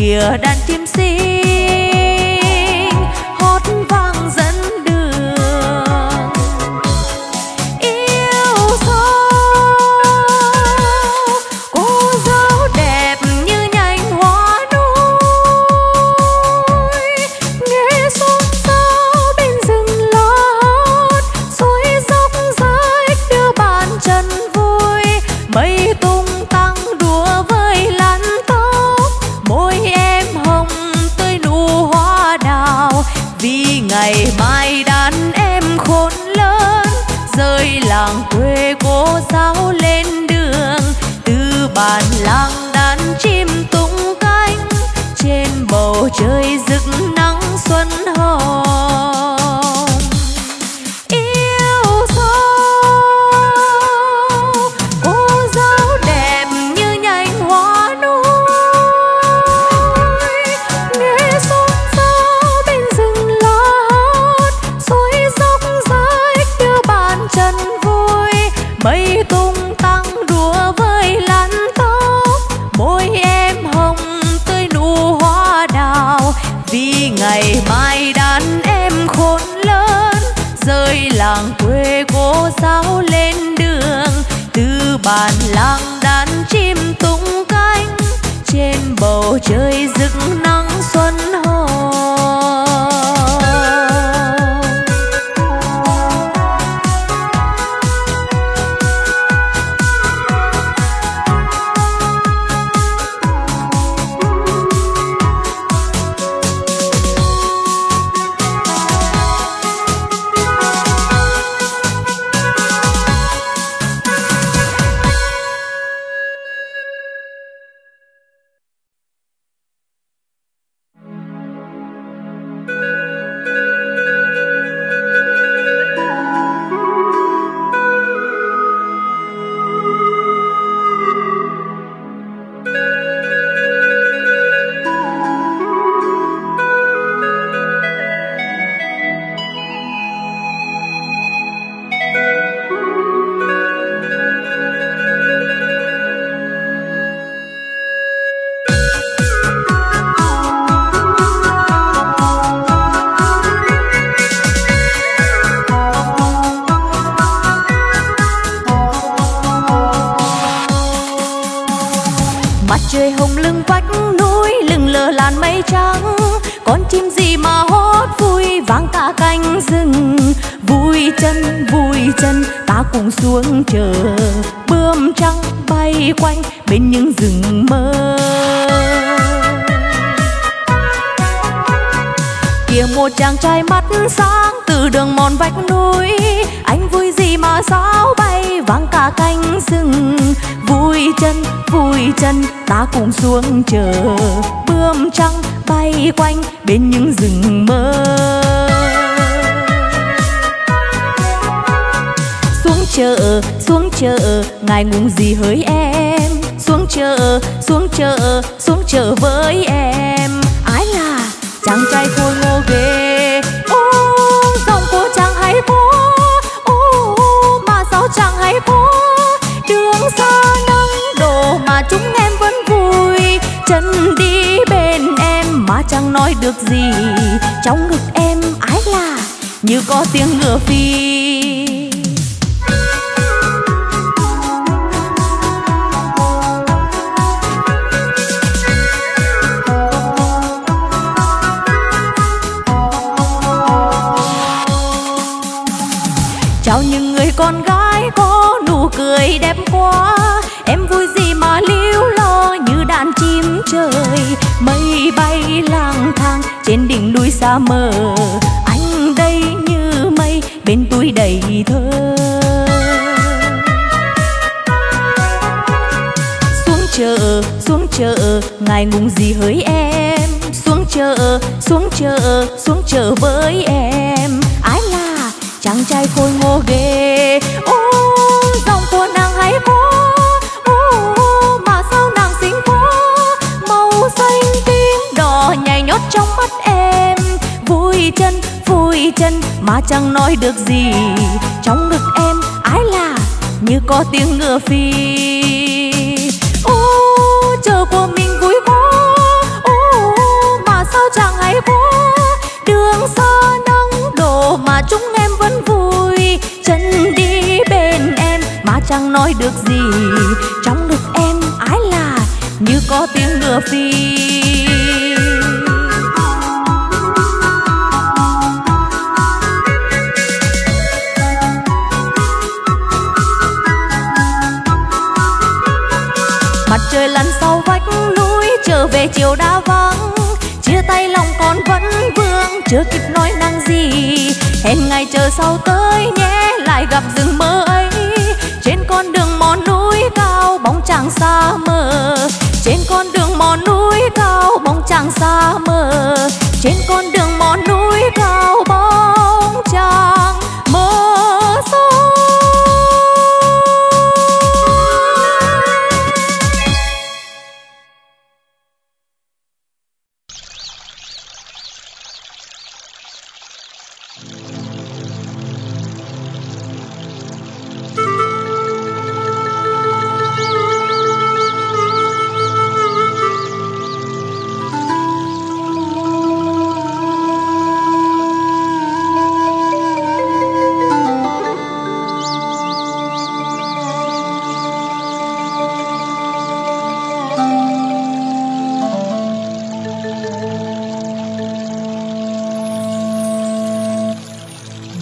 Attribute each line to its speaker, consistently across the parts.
Speaker 1: kìa đàn chim xinh bươm bướm trắng bay quanh bên những rừng mơ. Xuống chợ xuống chợ, ngài ngùng gì hỡi em? Xuống chợ xuống chợ xuống chợ với em. Ái là chàng trai khôi ngô ghê. Nói được gì. Trong ngực em ái là như có tiếng ngựa phi. Xa mờ. Anh đây như mây, bên tôi đầy thơ. Xuống chợ xuống chợ, ngài ngùng gì hỡi em? Xuống chợ xuống chợ xuống chợ với em. Mà chẳng nói được gì. Trong ngực em ái là như có tiếng ngựa phi. Ô chờ của mình vui quá. Ô mà sao chẳng hay quá. Đường xa nắng đổ mà chúng em vẫn vui. Chân đi bên em mà chẳng nói được gì. Trong ngực em ái là như có tiếng ngựa phi. Chưa kịp nói năng gì. Hẹn ngày chờ sau tới nhé, lại gặp rừng mơ ấy. Trên con đường mòn núi cao, bóng chàng xa mờ. Trên con đường mòn núi cao, bóng chàng xa mờ.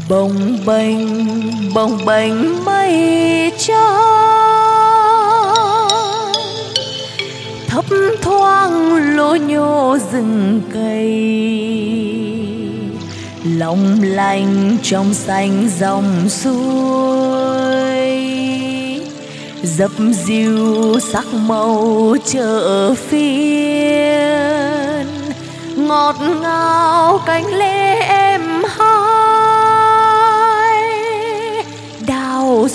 Speaker 1: Bồng bềnh bồng bềnh mây trắng thấp thoáng lỗ nhô rừng cây. Lòng lành trong xanh dòng suối. Dập dìu sắc màu chợ phiên. Ngọt ngào cánh lê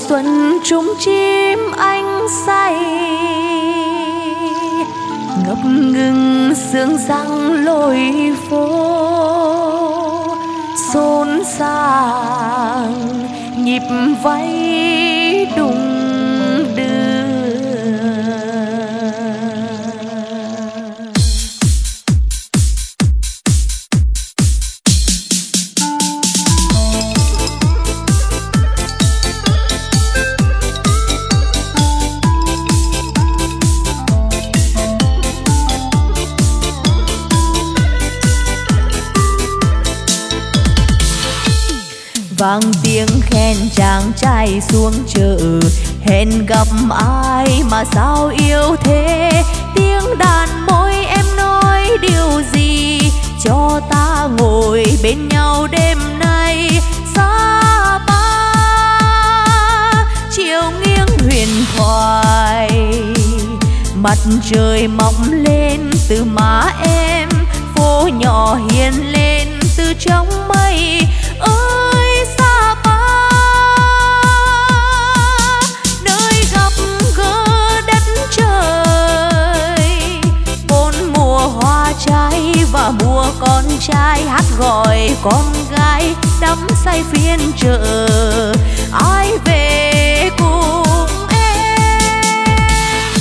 Speaker 1: xuân trúng chim anh say, ngập ngừng sương răng lối phố, xôn xao nhịp váy đùng chàng xuống chợ? Hẹn gặp ai mà sao yêu thế? Tiếng đàn môi em nói điều gì? Cho ta ngồi bên nhau đêm nay. Xa ba chiều nghiêng huyền thoại. Mặt trời mọc lên từ má em, phố nhỏ hiền lên từ trong mây. Trái mùa con trai hát gọi con gái đắm say phiên chợ. Ai về cùng em?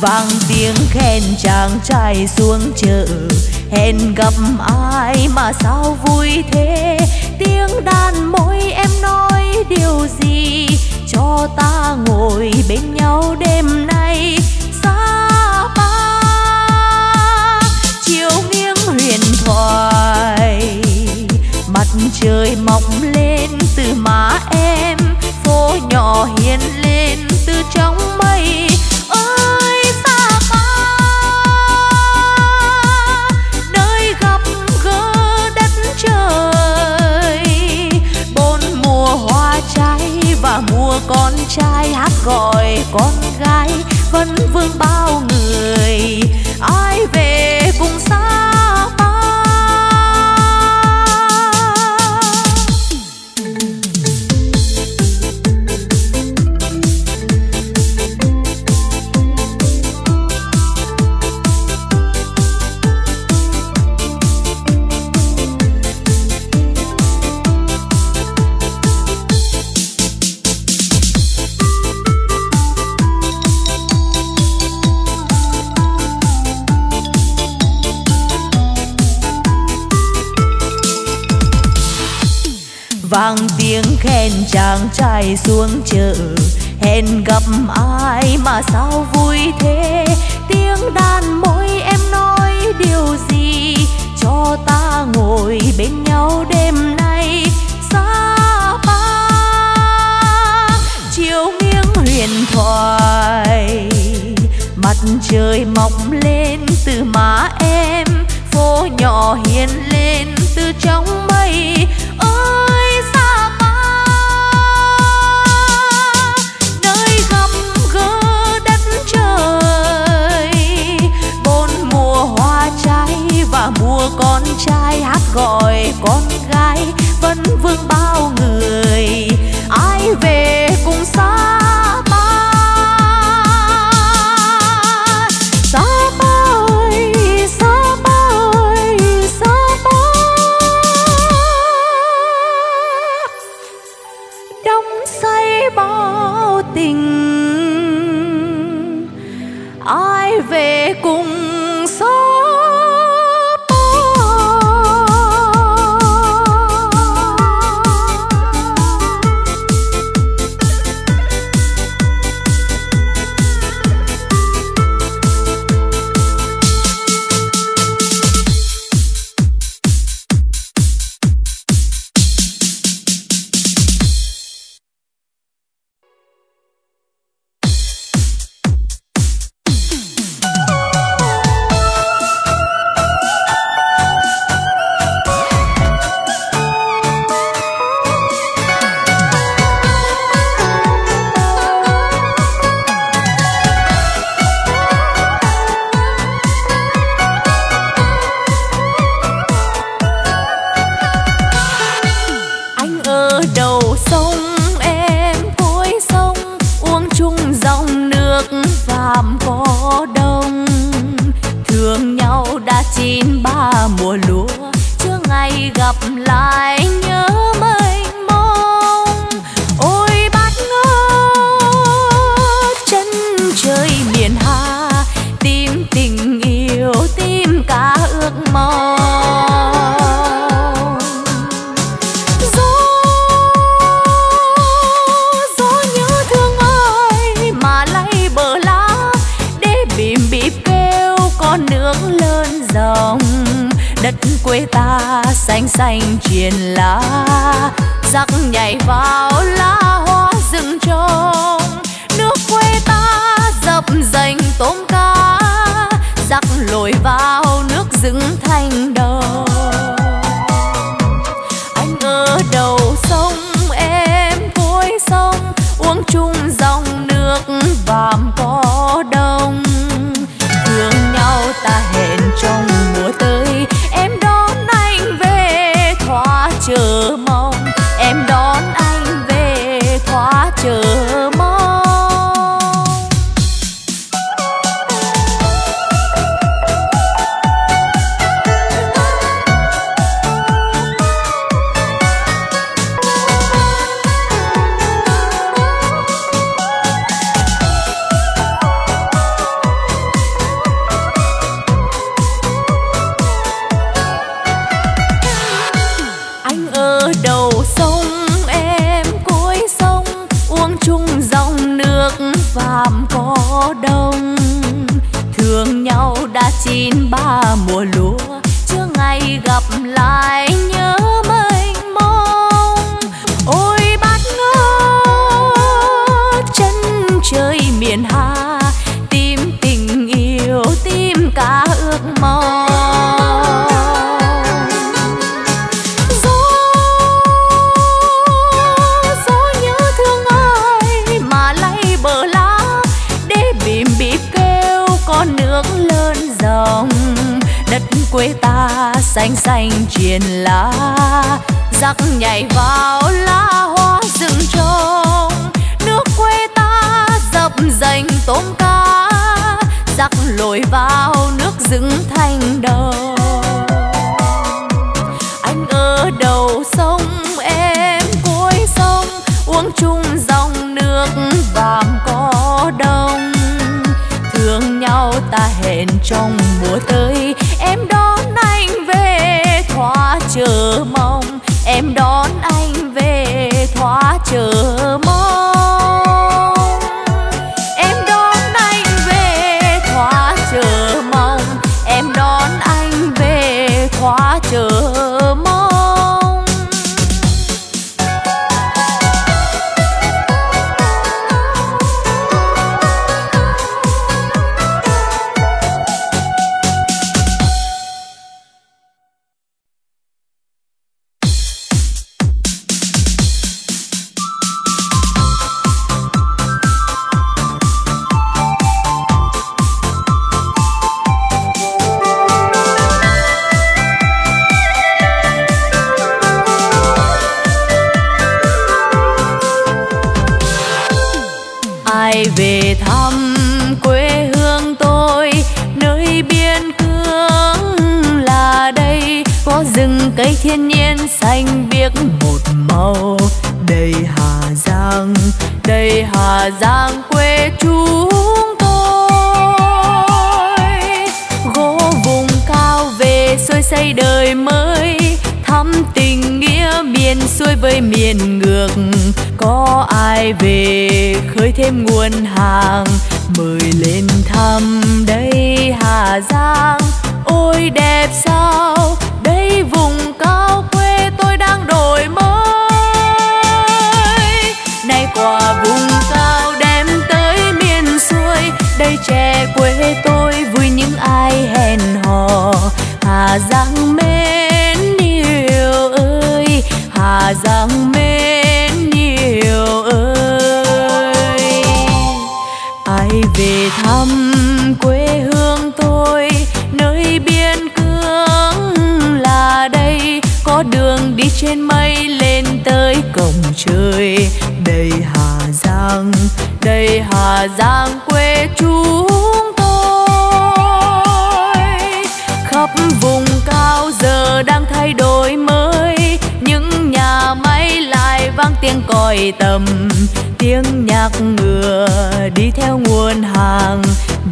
Speaker 1: Vang tiếng khen chàng trai xuống chợ. Hẹn gặp ai mà sao vui thế? Tiếng đàn môi em nói điều gì? Cho ta ngồi bên nhau đêm nay. Huyền thoại. Mặt trời mọc lên từ má em, phố nhỏ hiền lên từ trong mây. Ơi, xa ba nơi gặp gỡ đất trời. Bốn mùa hoa trái và mùa con trai hát gọi con gái, vẫn vương bao người. Ai về cùng xa hẹn chàng trai xuống chợ. Hẹn gặp ai mà sao vui thế? Tiếng đàn môi em nói điều gì? Cho ta ngồi bên nhau đêm nay. Xa ba, chiều nghiêng huyền thoại. Mặt trời mọc lên từ má em, phố nhỏ hiền lên từ trong mây. Ơi trai hát gọi con hoy xây đời mới. Thắm tình nghĩa miền xuôi với miền ngược. Có ai về khơi thêm nguồn hàng? Mời lên thăm đây hà giang. Hà giang mến nhiều ơi, hà giang mến nhiều ơi. Ai về thăm quê hương tôi, nơi biên cương là đây. Có đường đi trên mây lên tới cổng trời. Đây hà giang, đây hà giang quê chúa. Tiếng còi tầm, tiếng nhạc ngựa đi theo nguồn hàng.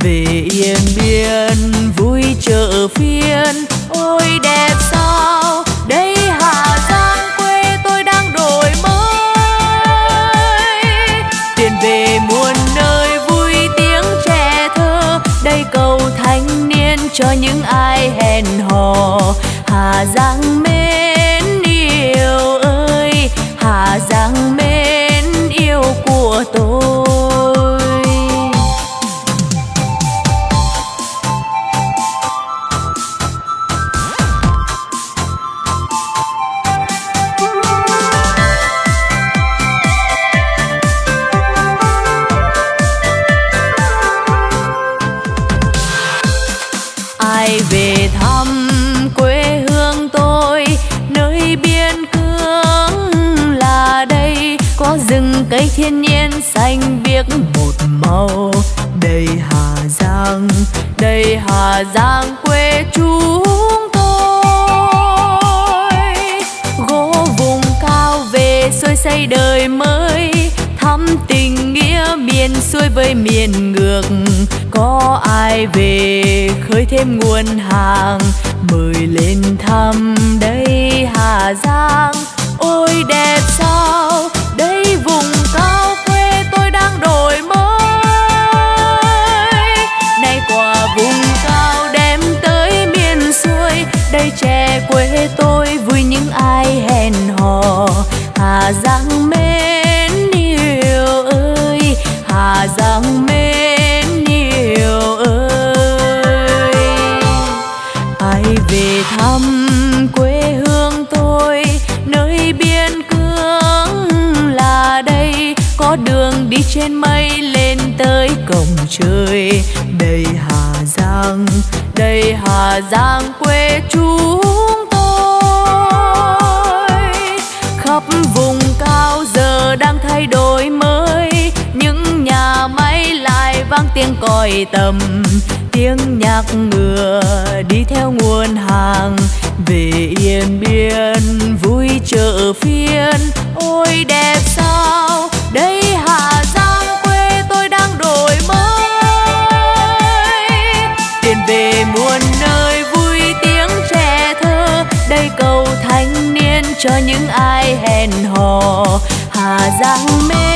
Speaker 1: Về yên biên, vui chợ phiên, ôi đẹp sao? Đây hà giang, quê tôi đang đổi mới. Tiền về muôn nơi, vui tiếng trẻ thơ. Đây cầu thanh niên cho những ai hẹn hò. Hà giang trời đầy hà giang đầy hà giang quê chúng tôi. Khắp vùng cao giờ đang thay đổi mới. Những nhà máy lại vang tiếng còi tầm. Tiếng nhạc ngựa đi theo nguồn hàng. Về yên biên, vui chợ phiên. Ôi đẹp sao, đây cho những ai hẹn hò. Hà giang mê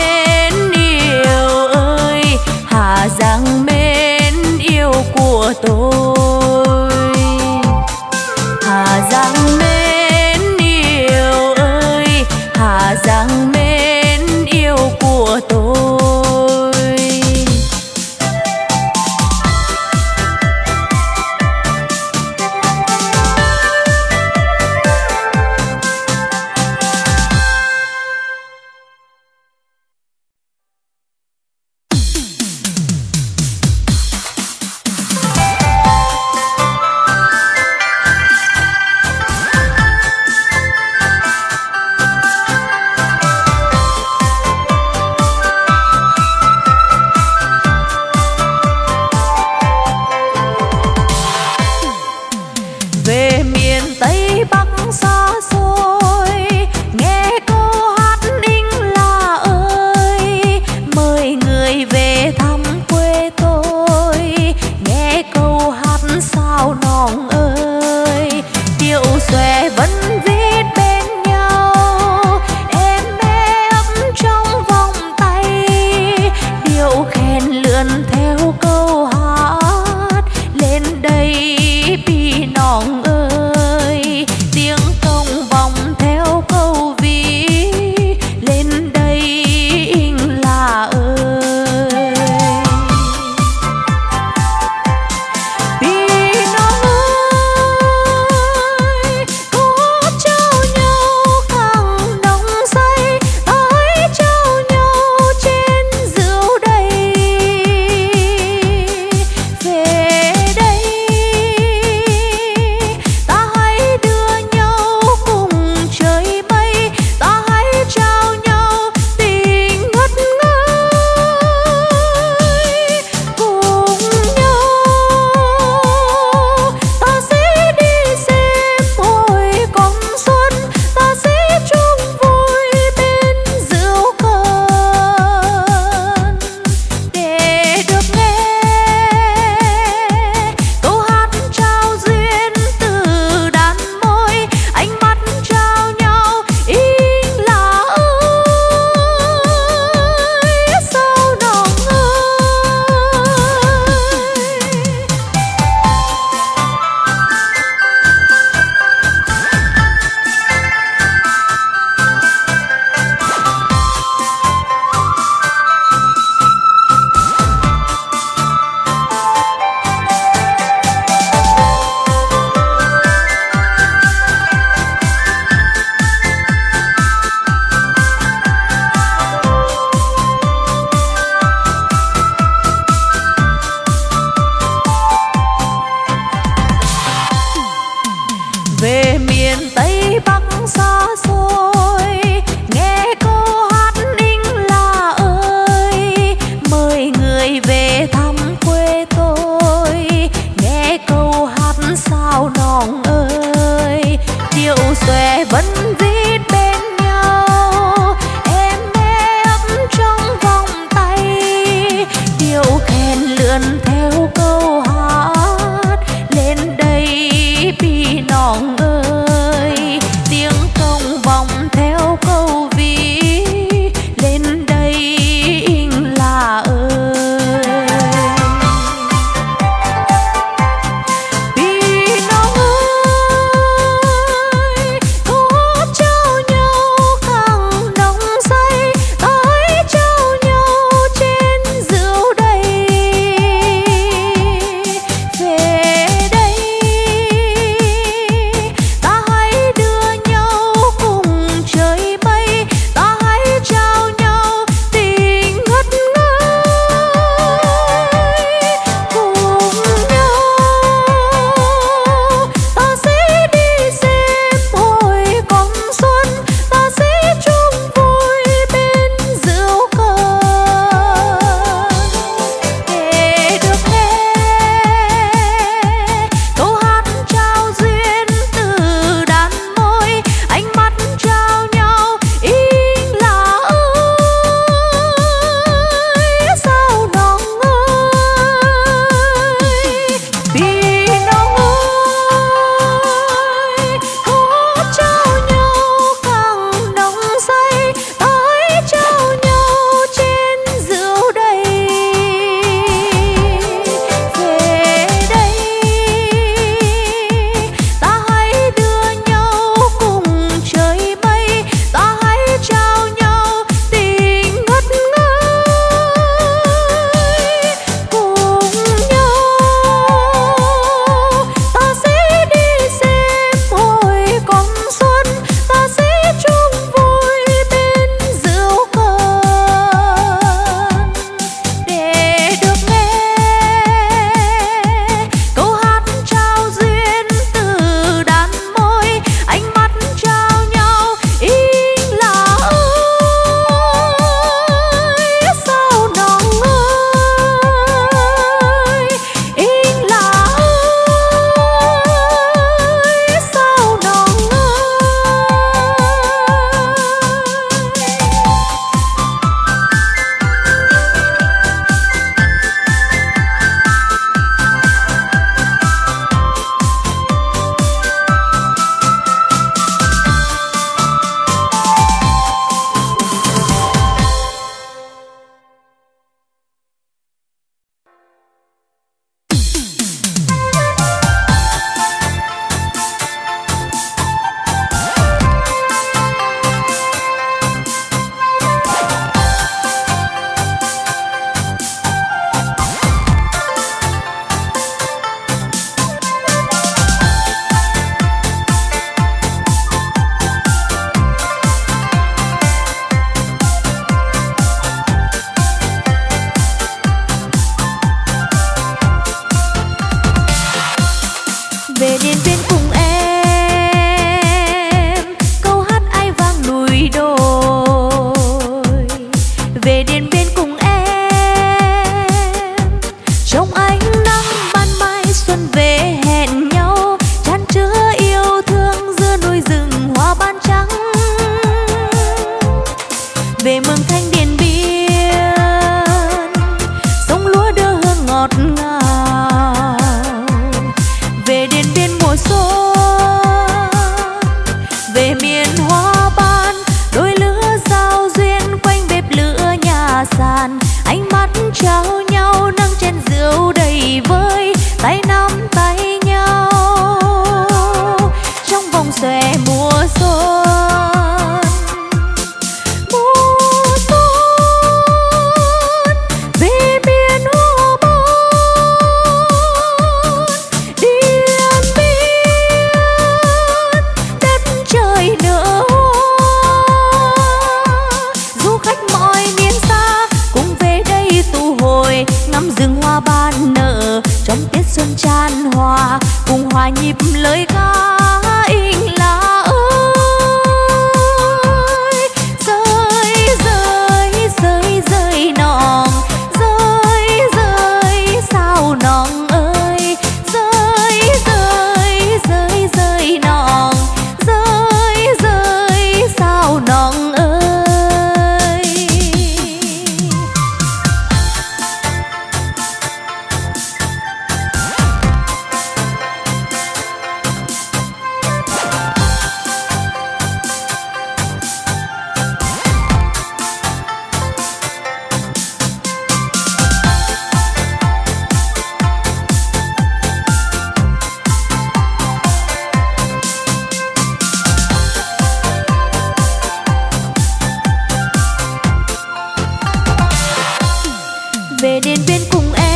Speaker 1: về đến bên cùng em.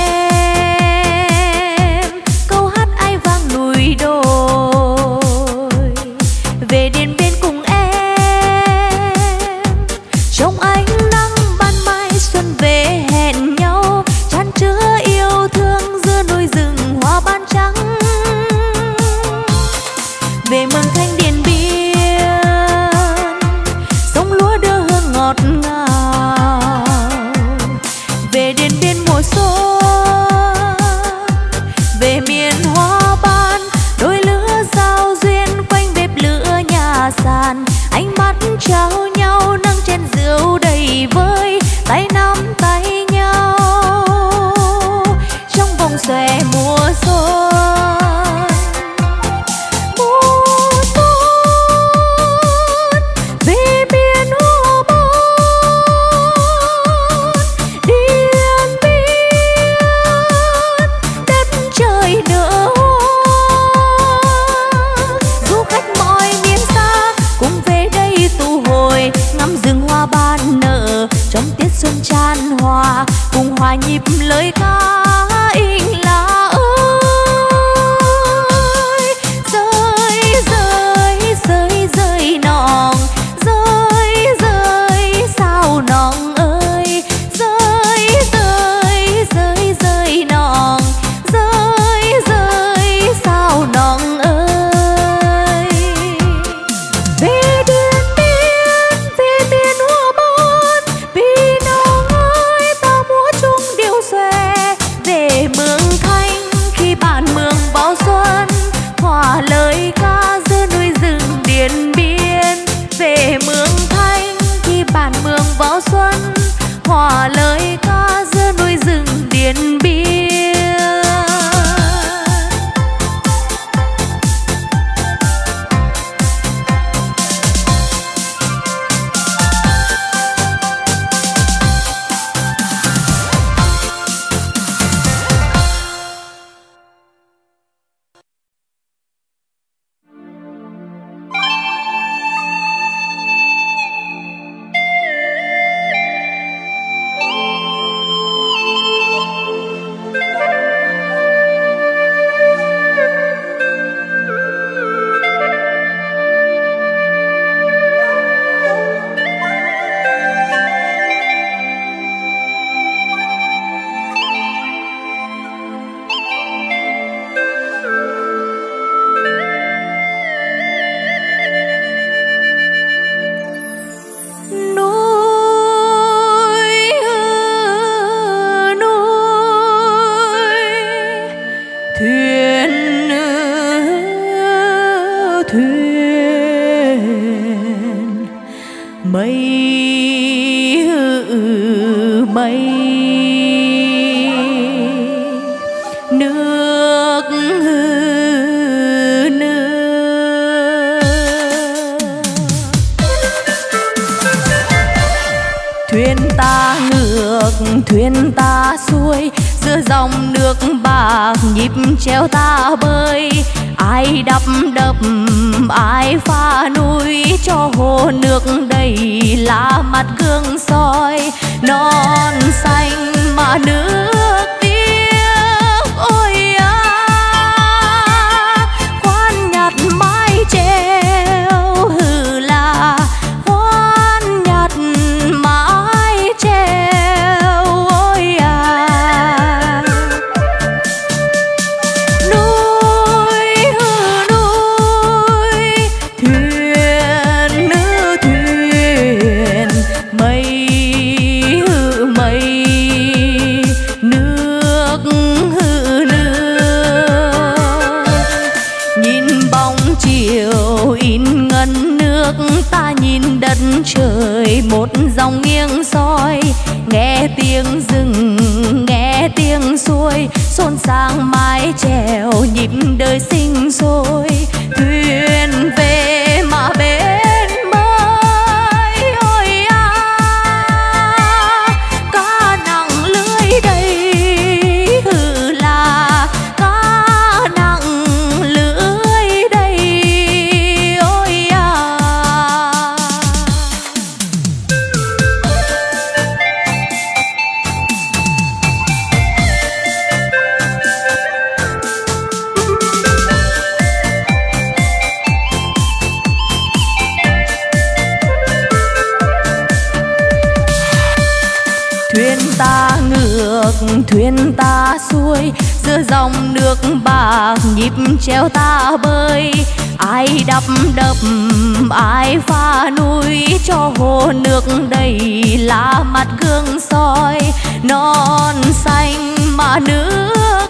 Speaker 1: bay nước hư nơ thuyền ta ngược, thuyền ta xuôi, giữa dòng nước bạc nhịp treo ta bơi ai đắp đập, ai pha núi cho hồ nước đầy là mặt gương soi non xanh mà nước nhịp đời sinh đập, ai pha núi cho hồ nước đầy là mặt gương soi, non xanh mà nước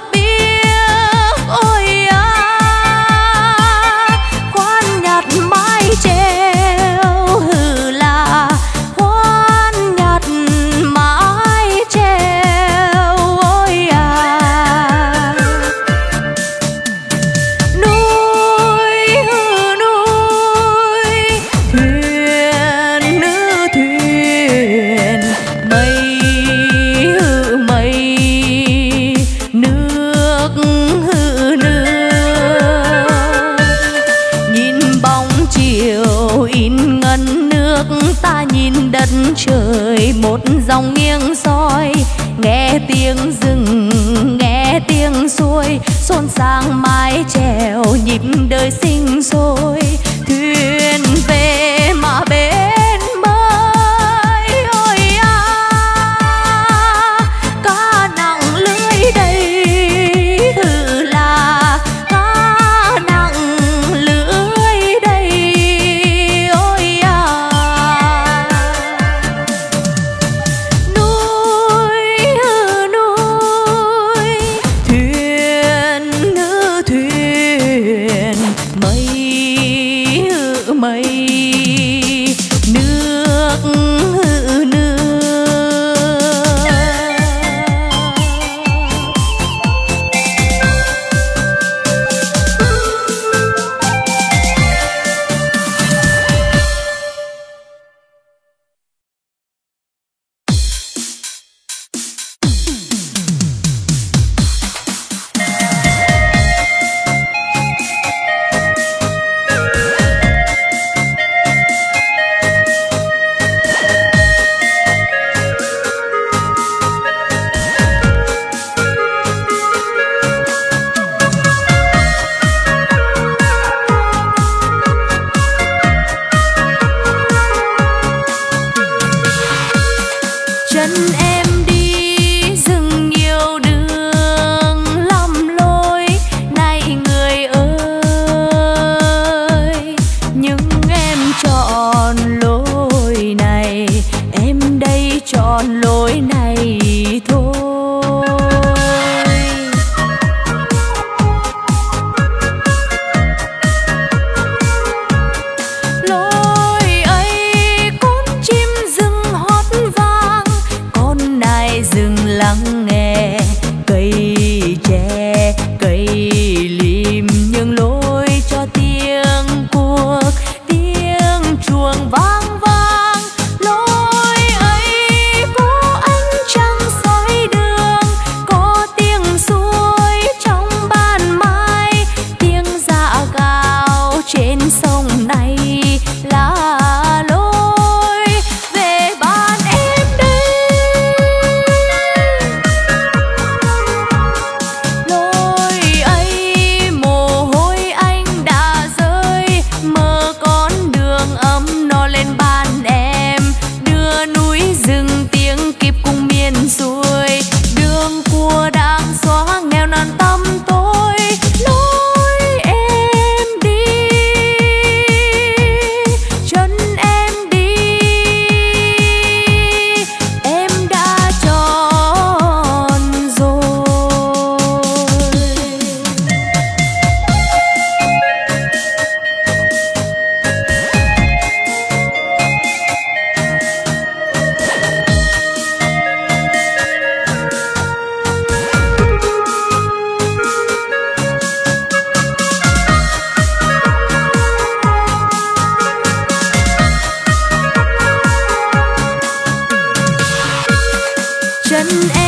Speaker 1: and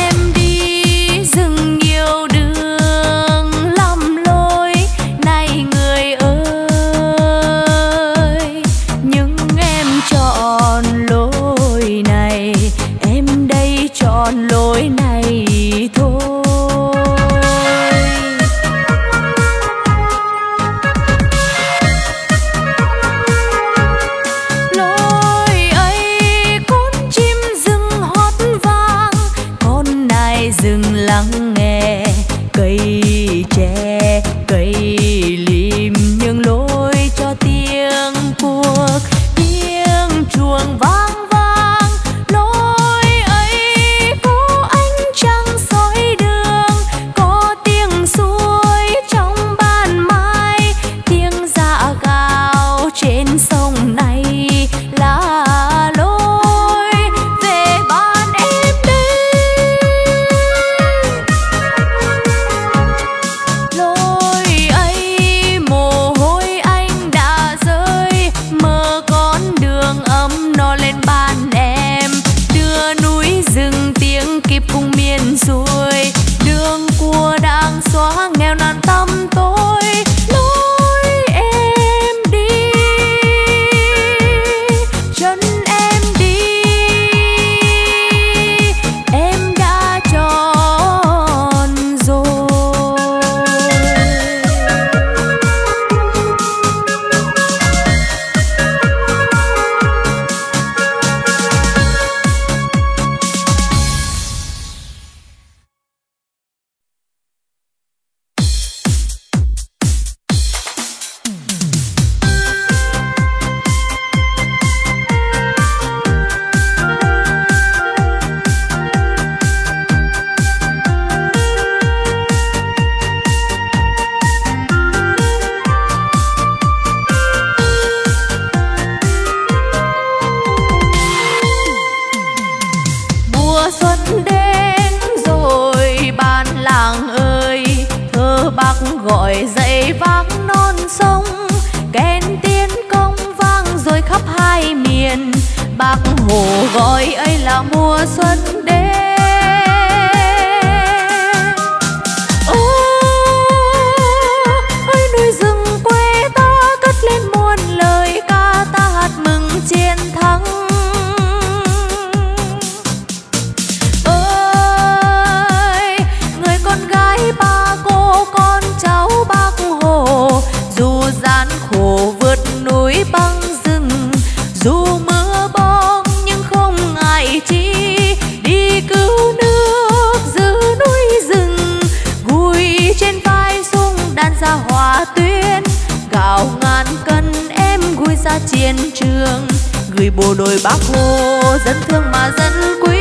Speaker 1: dân thương mà dân quý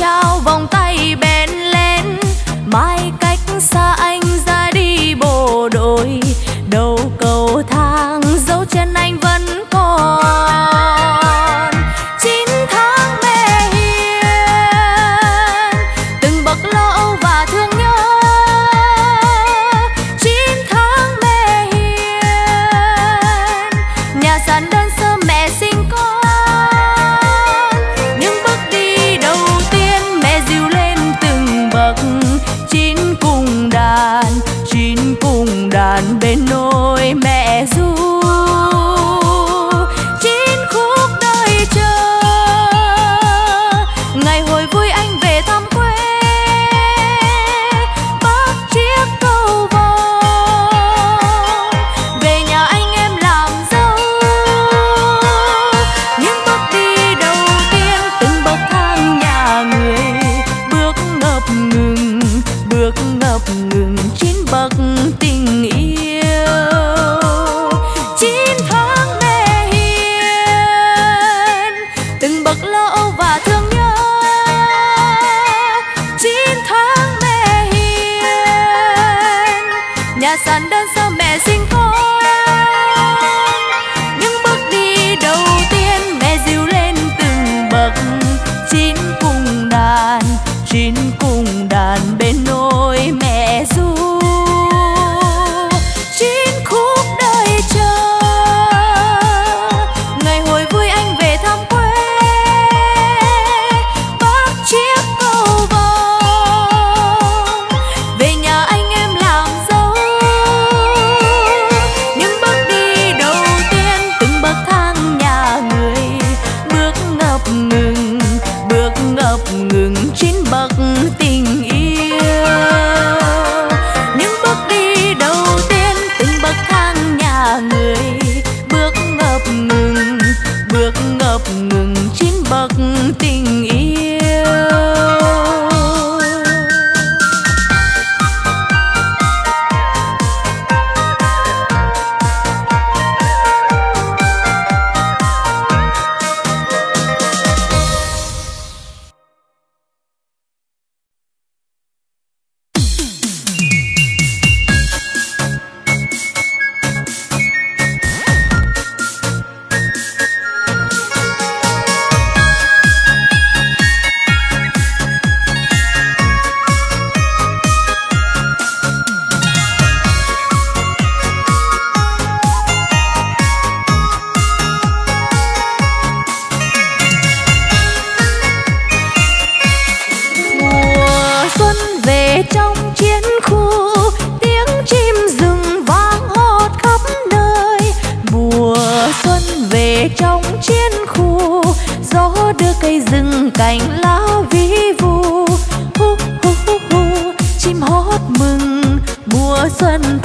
Speaker 1: trao vòng tay bosan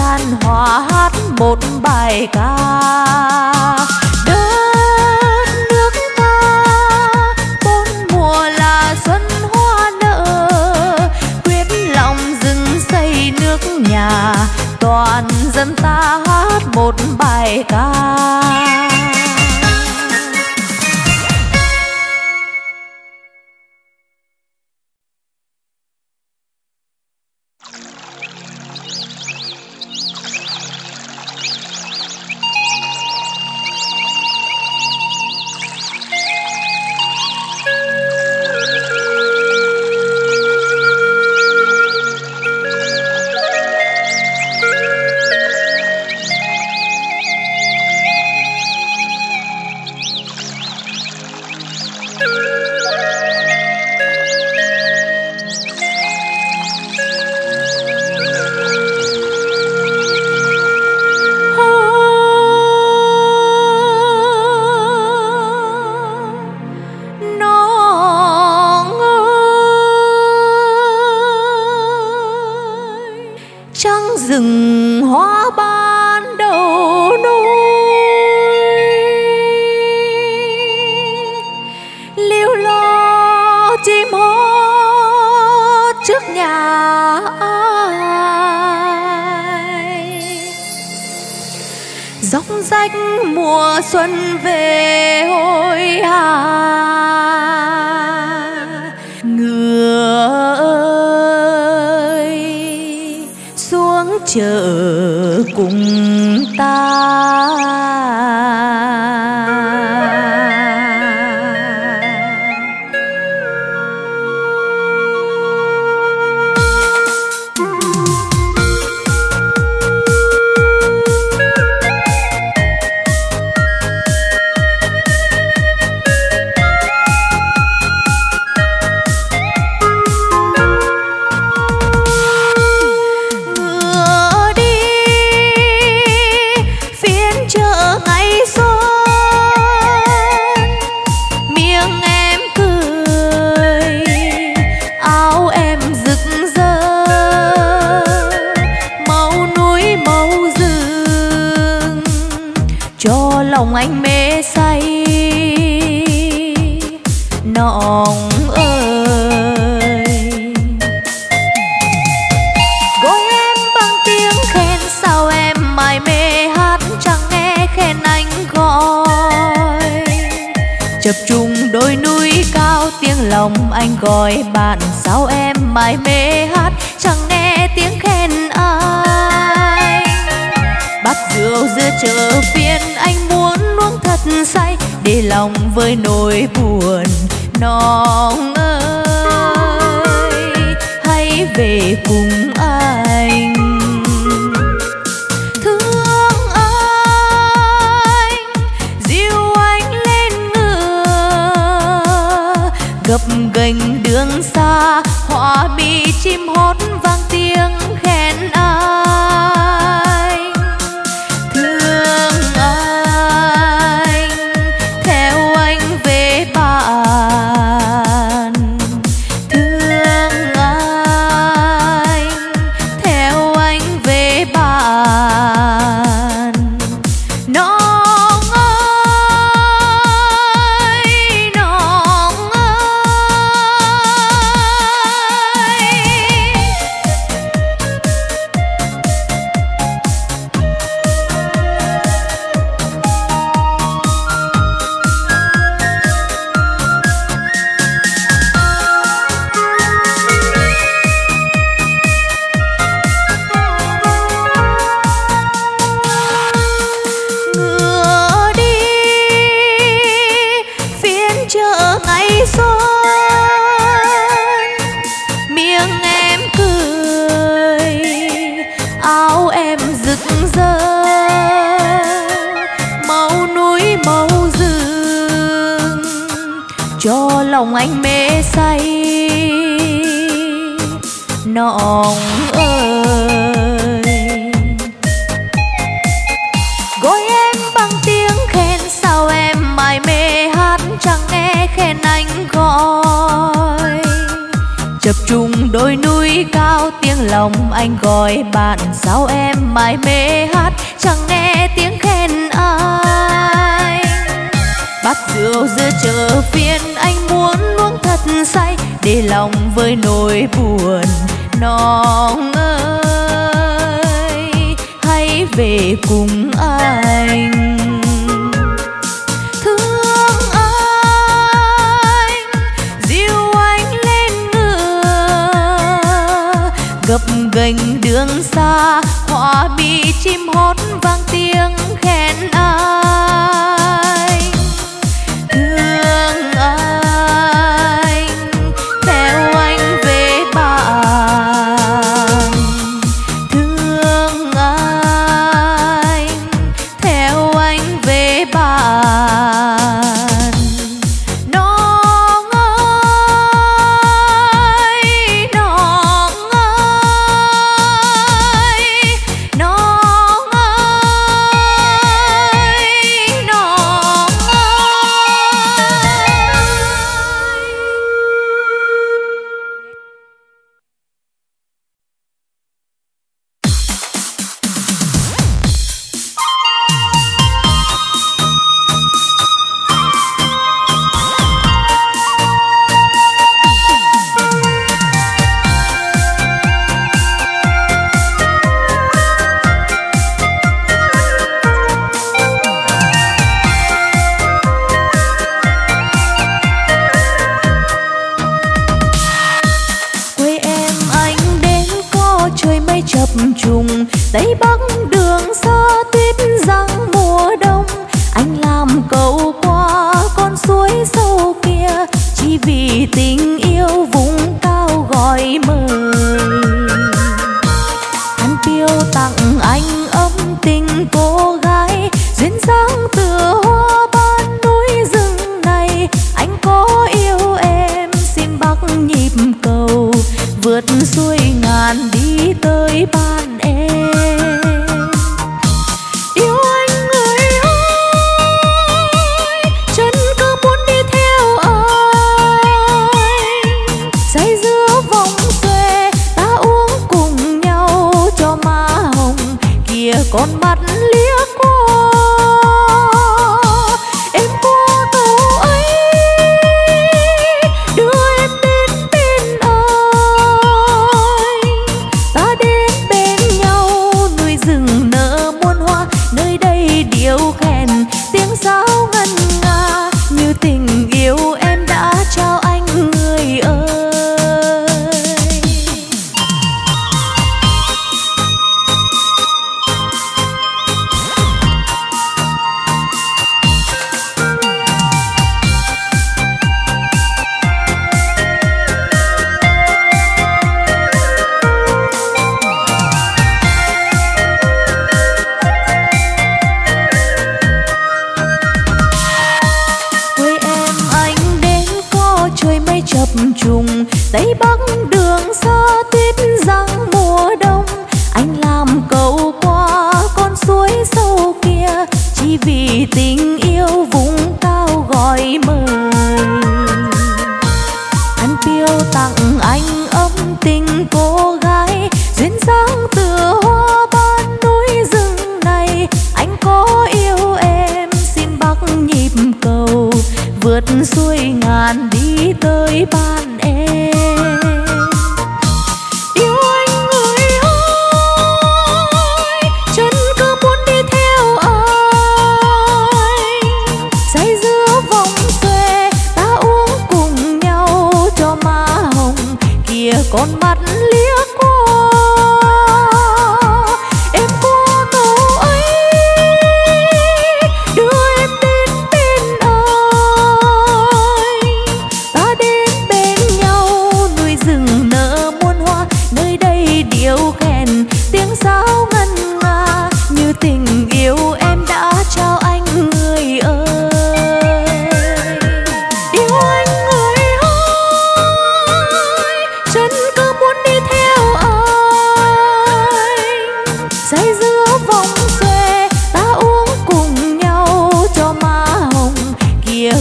Speaker 1: chan hòa hát một bài ca. Đất nước ta, bốn mùa là xuân hoa nở. Quyết lòng rừng xây nước nhà, toàn dân ta hát một bài ca.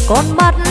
Speaker 1: con mắt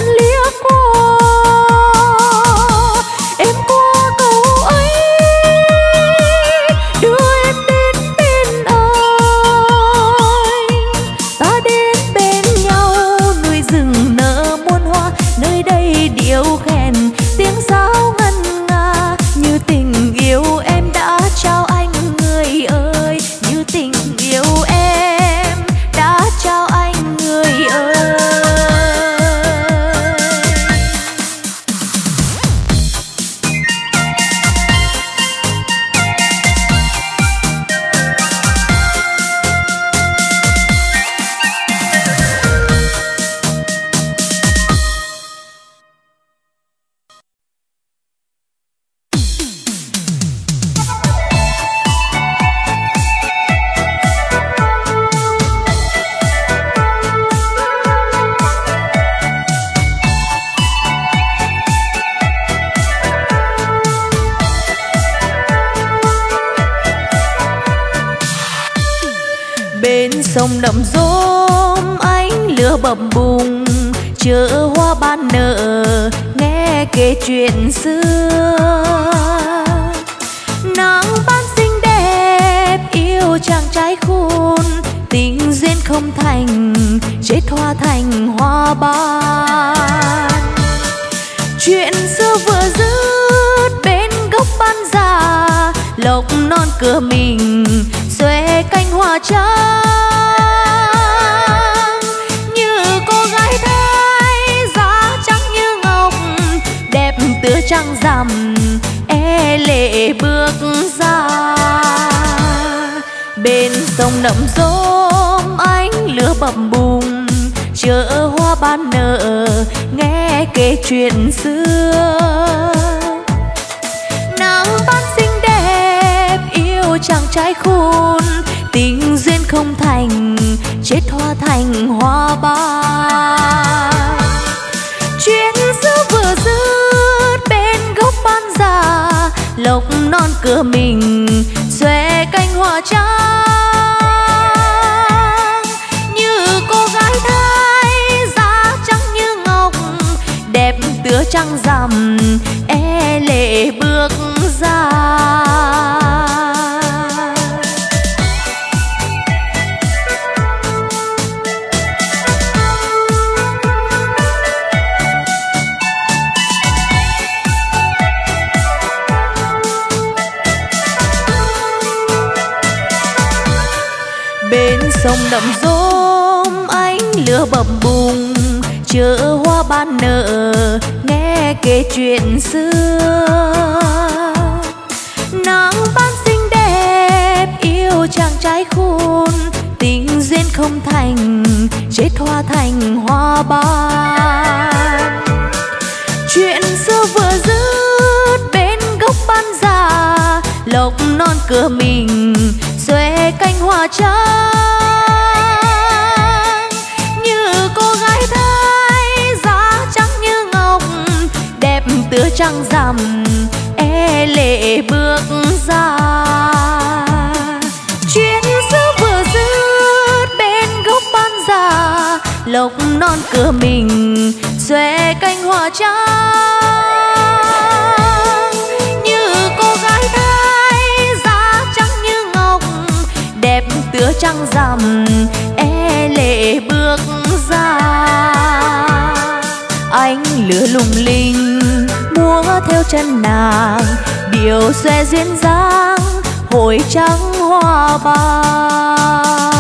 Speaker 1: gái khôn, tình duyên không thành chết hoa thành hoa ban. Chuyện xưa vừa dứt, bên gốc ban già, lộc non cửa mình xòe cánh hoa trắng như cô gái thái, da trắng như ngọc, đẹp tựa trăng rằm e lệ bước ra. non cửa mình xòe cánh hoa trắng. Như cô gái thái, da trắng như ngọc, đẹp tựa trăng rằm e lệ bước ra. Anh lửa lung linh múa theo chân nàng, điều xòe duyên dáng, hồi trắng hoa bạc.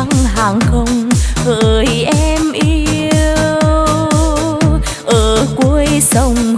Speaker 1: Hãng hàng không hỡi em yêu. Ở cuối sông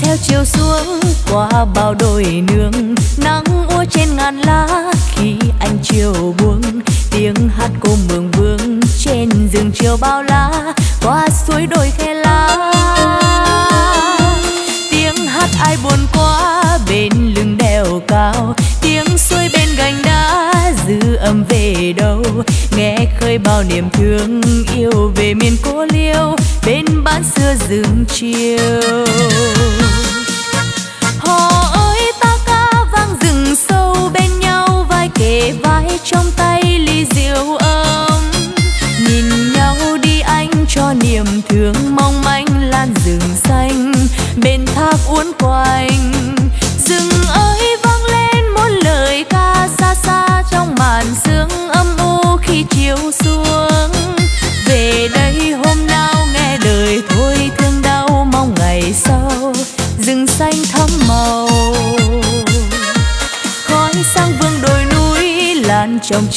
Speaker 1: theo chiều xuống qua bao đồi nương. Nắng úa trên ngàn lá khi anh chiều buông. Tiếng hát cô mường vương trên rừng chiều bao lá qua suối đồi khe lá. Tiếng hát ai buồn quá bên lưng đèo cao. Tiếng suối bên gành đá dư âm về đâu. Nghe khơi bao niềm thương yêu về miền cô liêu bên bán xưa rừng chiều. Hồ ơi ta ca vang rừng sâu bên nhau, vai kề vai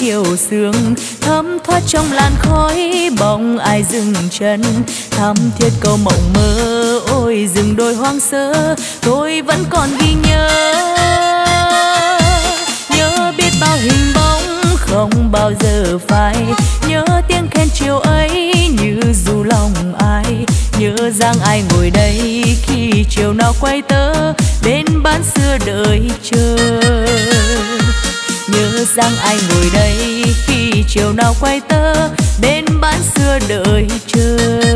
Speaker 1: chiều sương thấm thoát trong làn khói bóng ai dừng chân. Thắm thiết câu mộng mơ, ôi rừng đôi hoang sơ, tôi vẫn còn ghi nhớ. Nhớ biết bao hình bóng không bao giờ phai, nhớ tiếng khen chiều ấy như dù lòng ai. Nhớ rằng ai ngồi đây khi chiều nào quay tớ đến bán xưa đợi chờ nhớ rằng ai ngồi đây khi chiều nào quay tơ bên bán xưa đợi chờ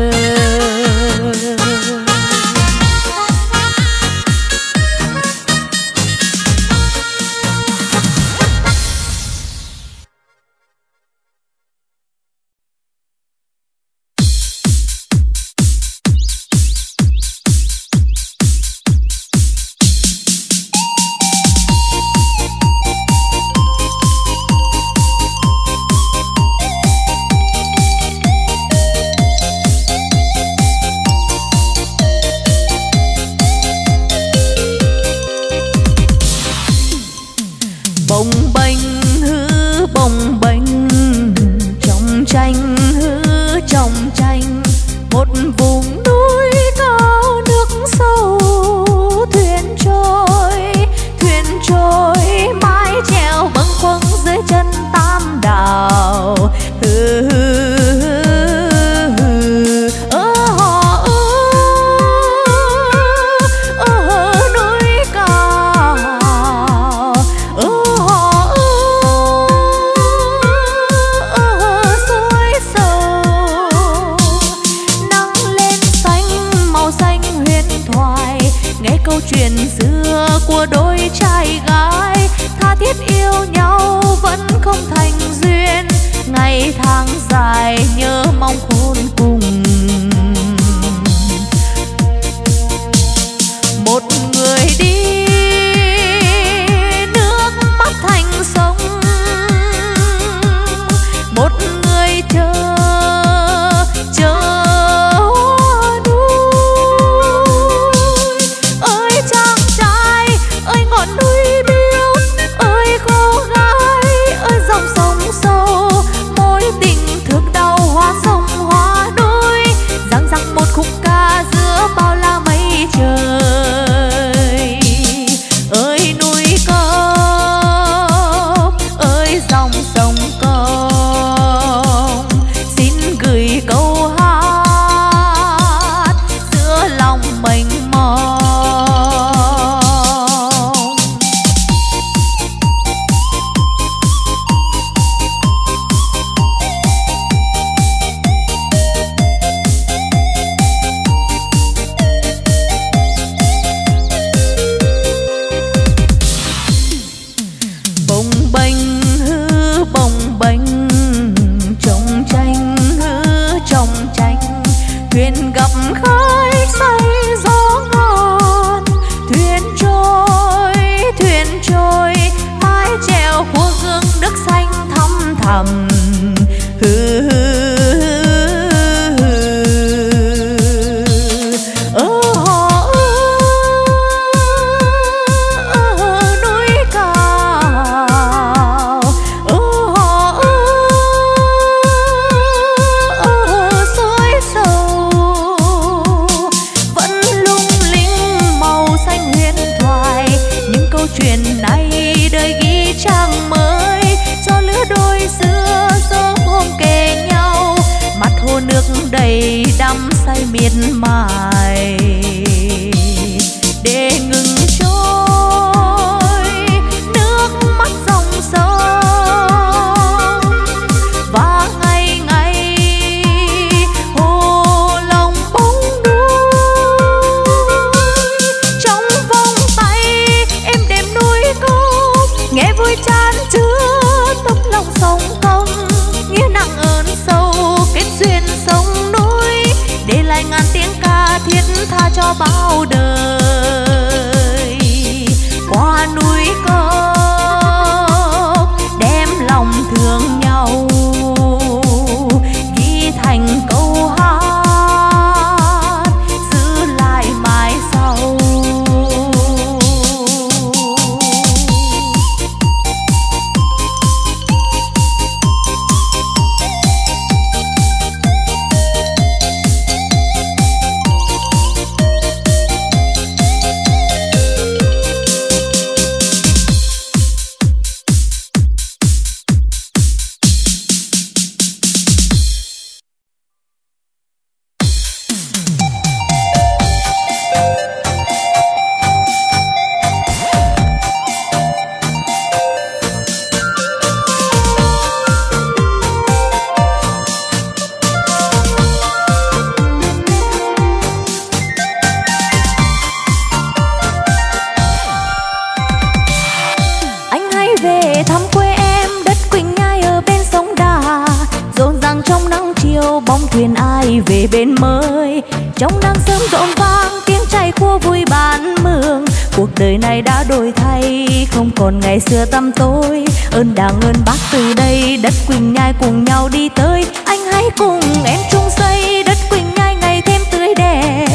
Speaker 1: còn tâm tôi. Ơn đảng, ơn bác từ đây, đất quỳnh nhai cùng nhau đi tới. Anh hãy cùng em chung xây đất quỳnh nhai ngày thêm tươi đẹp.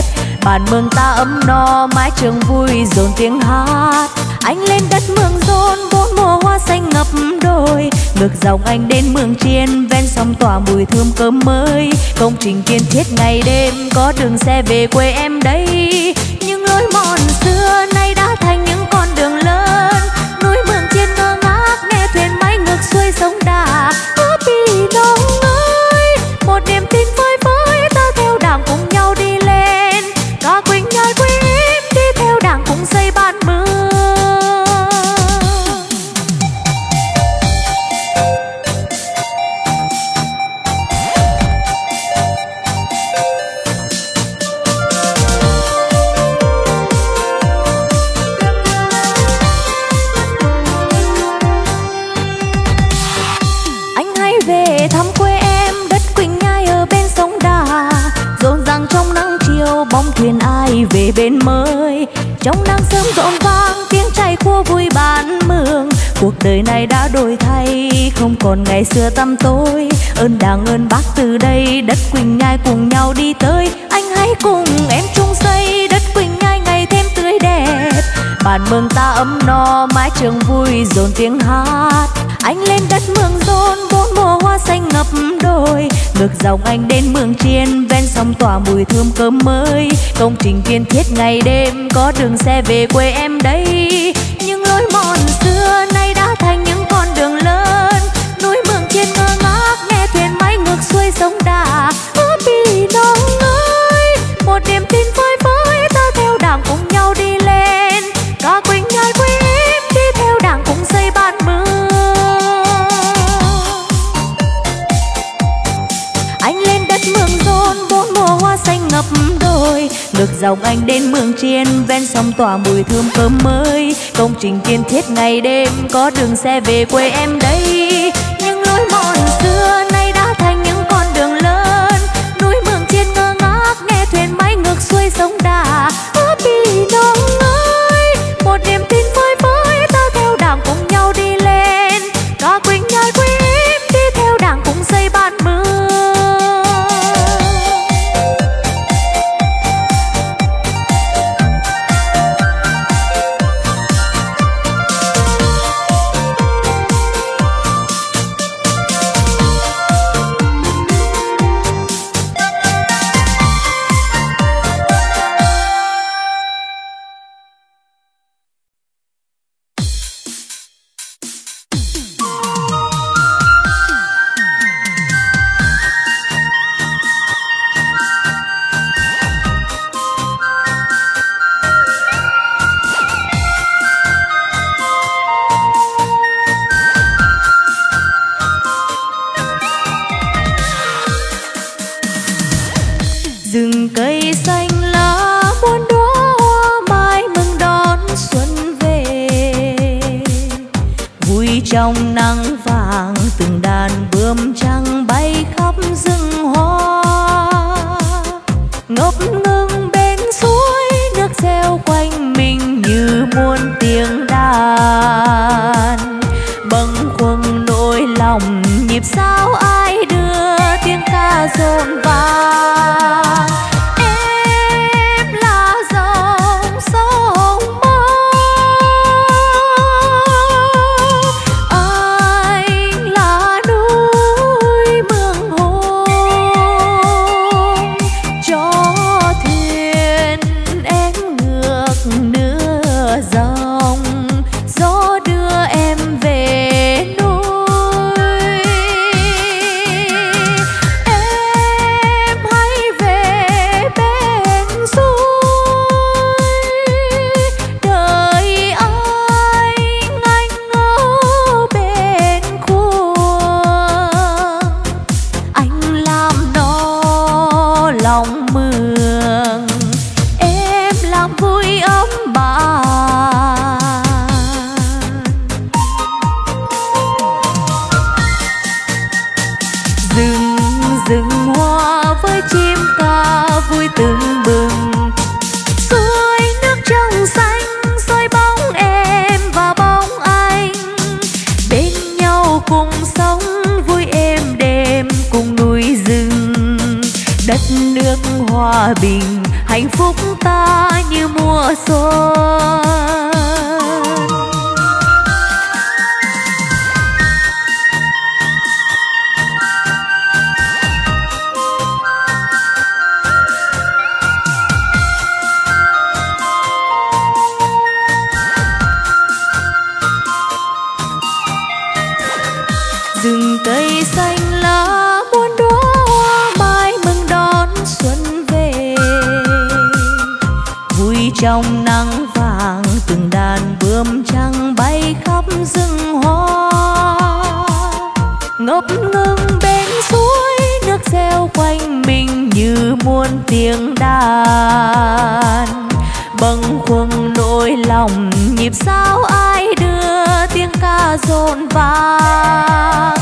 Speaker 1: Bàn mường ta ấm no, mái trường vui, dồn tiếng hát. Anh lên đất mường rôn, bốn mùa hoa xanh ngập đôi. Ngược dòng anh đến mường chiên, ven sông tỏa mùi thơm cơm mới. Công trình kiên thiết ngày đêm, có đường xe về quê em đây. Hồn còn ngày xưa tâm tôi ơn đảng, ơn bác từ đây, đất quỳnh nhai cùng nhau đi tới. Anh hãy cùng em chung xây đất quỳnh nhai ngày thêm tươi đẹp. Bàn mường ta ấm no, mái trường vui, dồn tiếng hát. Anh lên đất mường rôn, bốn mùa hoa xanh ngập đôi. Ngược dòng anh đến mường chiên, ven sông tỏa mùi thơm cơm mới. Công trình kiên thiết ngày đêm, có đường xe về quê em đây. Sông đà ở bì non ơi một niềm tin phơi phới, ta theo đảng cùng nhau đi lên. Ca quỳnh nhai quý đi theo đảng cùng xây ban mưa anh lên đất mường rôn bốn mùa hoa xanh ngập đồi ngược dòng anh đến mường chiên ven sông tỏa mùi thơm cơm mới. Công trình kiên thiết ngày đêm, có đường xe về quê em đây. vang tiếng đàn. Bâng khuâng nỗi lòng nhịp sao ai đưa tiếng ca rộn vang.